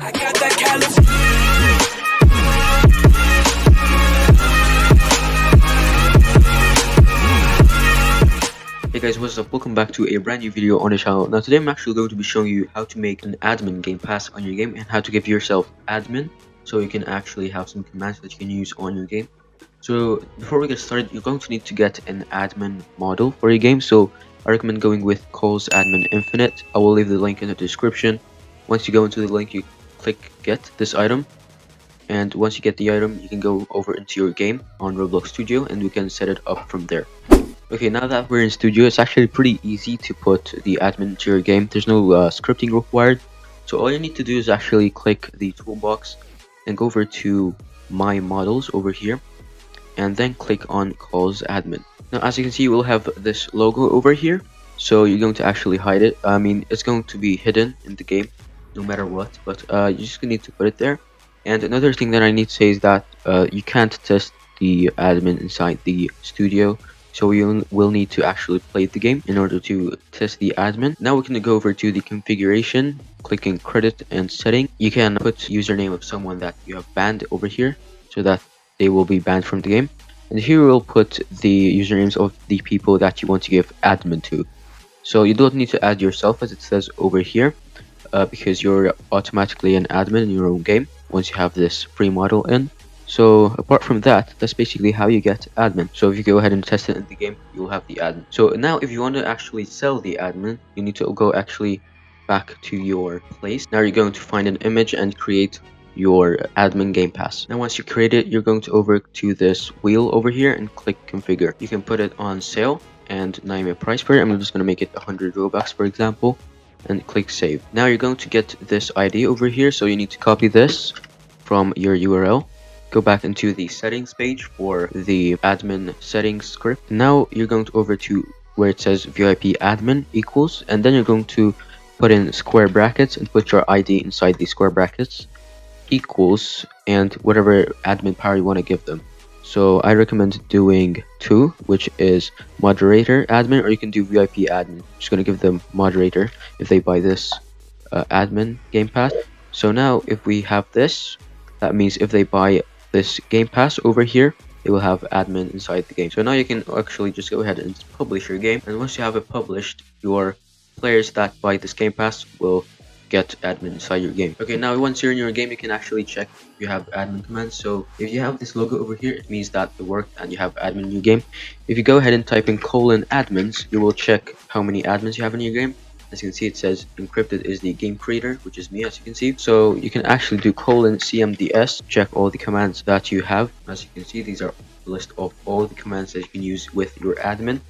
I got that. Hey guys, what's up? Welcome back to a brand new video on the channel. Now today I'm actually going to be showing you how to make an admin game pass on your game and how to give yourself admin so you can actually have some commands that you can use on your game. So before we get started, you're going to need to get an admin model for your game. So I recommend going with Kohl's Admin Infinite. I will leave the link in the description. Once you go into the link, you click get this item. And once you get the item, you can go over into your game on Roblox Studio and we can set it up from there. Okay, now that we're in studio, it's actually pretty easy to put the admin to your game. There's no uh, scripting required. So all you need to do is actually click the toolbox and go over to my models over here and then click on Kohl's admin. Now as you can see, we'll have this logo over here. So you're going to actually hide it. I mean, it's going to be hidden in the game no matter what, but uh, you just need to put it there. And another thing that I need to say is that uh, you can't test the admin inside the studio so you will need to actually play the game in order to test the admin. Now we can go over to the configuration, clicking credit and setting. You can put username of someone that you have banned over here so that they will be banned from the game. And here we'll put the usernames of the people that you want to give admin to. So you don't need to add yourself as it says over here uh, because you're automatically an admin in your own game once you have this free model in. So apart from that, that's basically how you get admin. So if you go ahead and test it in the game, you'll have the admin. So now if you want to actually sell the admin, you need to go actually back to your place. Now you're going to find an image and create your admin game pass. Now once you create it, you're going to over to this wheel over here and click configure. You can put it on sale and name a price for it. I'm just going to make it 100 Robux for example and click save. Now you're going to get this ID over here. So you need to copy this from your URL go back into the settings page for the admin settings script. Now you're going to over to where it says VIP admin equals and then you're going to put in square brackets and put your ID inside the square brackets equals and whatever admin power you want to give them. So I recommend doing two, which is moderator admin, or you can do VIP admin. I'm just gonna give them moderator if they buy this uh, admin game pass. So now if we have this, that means if they buy this game pass over here it will have admin inside the game so now you can actually just go ahead and publish your game and once you have it published your players that buy this game pass will get admin inside your game. Okay now once you're in your game you can actually check you have admin commands. So if you have this logo over here it means that it worked and you have admin in your game. If you go ahead and type in colon admins you will check how many admins you have in your game. As you can see it says encrypted is the game creator which is me as you can see. So you can actually do colon cmds check all the commands that you have. As you can see these are a list of all the commands that you can use with your admin.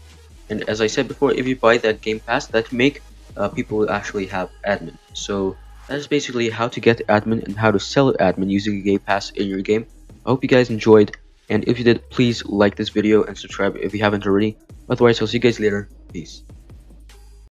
And as i said before if you buy that game pass that make uh, people actually have admin. So that is basically how to get admin and how to sell admin using a game pass in your game. I hope you guys enjoyed and if you did please like this video and subscribe if you haven't already. Otherwise i'll see you guys later. Peace